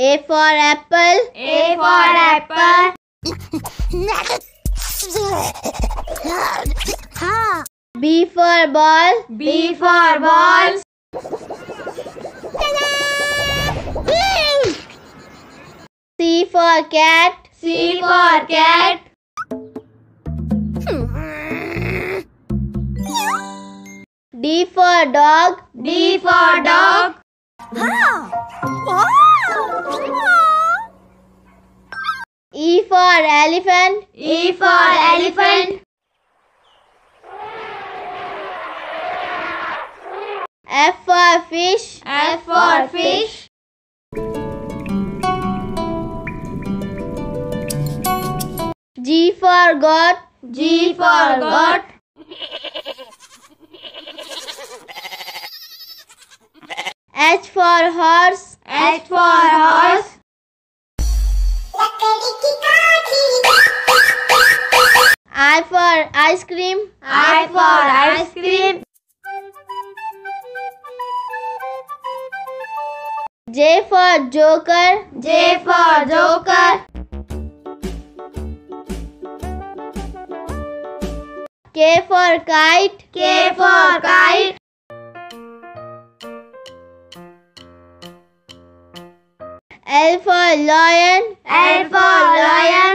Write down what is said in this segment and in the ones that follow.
A for apple. A for apple. B for ball. B for ball. C for cat. C for cat. D for dog. D for dog. E for elephant. E for elephant. F for fish. F for fish. G for goat. G for goat. H for horse. H for horse. For ice cream. I for ice cream. J for joker. J for joker. K for kite. K for kite. L for lion. L for lion.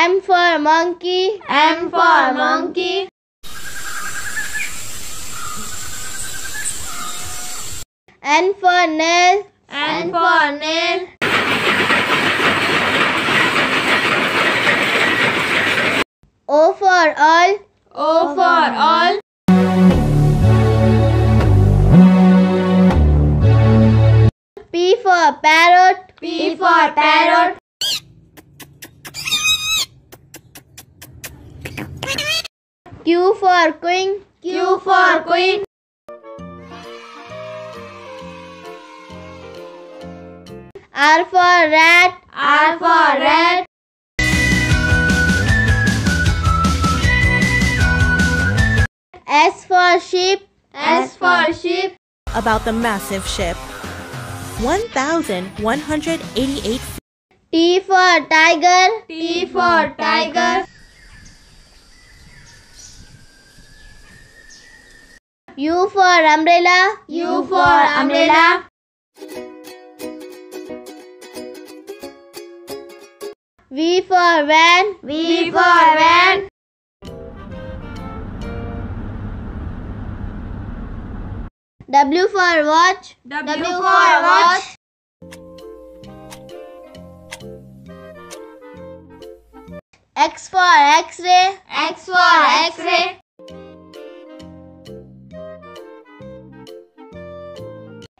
M for monkey. M for monkey. N for nail. N for nail. O for all. O for all. P for parrot. P for parrot. Q for queen. Q for queen. R for rat. R for rat. S for sheep. S for sheep. about the massive ship. 1,188 T for tiger. T for tiger. U for umbrella. U for umbrella. V for van. V for van. W for watch. W for watch. X for x-ray. X for X-ray.